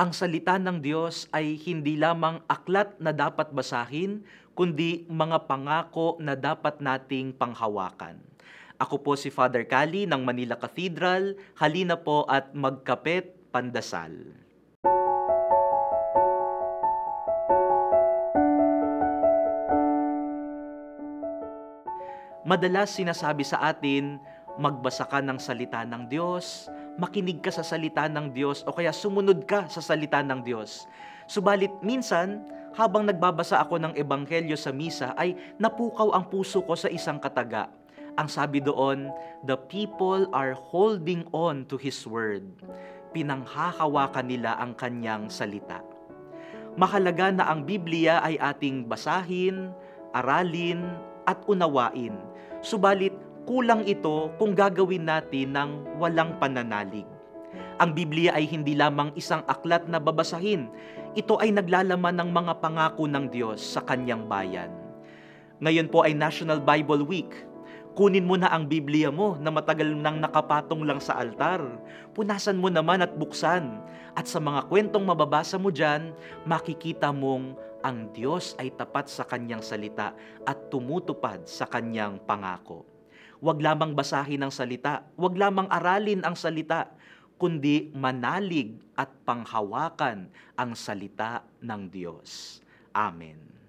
ang salita ng Diyos ay hindi lamang aklat na dapat basahin, kundi mga pangako na dapat nating panghawakan. Ako po si Father Kali ng Manila Cathedral. Halina po at magkapet pandasal. Madalas sinasabi sa atin, magbasa ka ng salita ng Diyos, makinig ka sa salita ng Diyos, o kaya sumunod ka sa salita ng Diyos. Subalit minsan, habang nagbabasa ako ng ebanghelyo sa misa, ay napukaw ang puso ko sa isang kataga. Ang sabi doon, the people are holding on to His word. Pinanghahawakan nila ang kanyang salita. Mahalaga na ang Biblia ay ating basahin, aralin, at unawain. Subalit, kulang ito kung gagawin natin ng walang pananalig. Ang Biblia ay hindi lamang isang aklat na babasahin. Ito ay naglalaman ng mga pangako ng Diyos sa kanyang bayan. Ngayon po ay National Bible Week. Kunin mo na ang Biblia mo na matagal nang nakapatong lang sa altar. Punasan mo naman at buksan. At sa mga kwentong mababasa mo dyan, makikita mong ang Diyos ay tapat sa kanyang salita at tumutupad sa kanyang pangako. Huwag lamang basahin ang salita, huwag lamang aralin ang salita, kundi manalig at panghawakan ang salita ng Diyos. Amen.